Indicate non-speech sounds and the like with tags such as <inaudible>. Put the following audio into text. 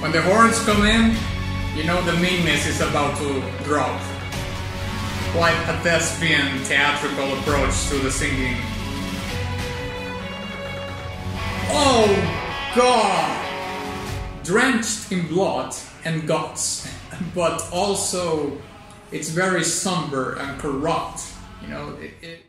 When the horns come in, you know the meanness is about to drop. Quite a thespian theatrical approach to the singing. Oh god! Drenched in blood and guts, <laughs> but also it's very somber and corrupt. You know, it, it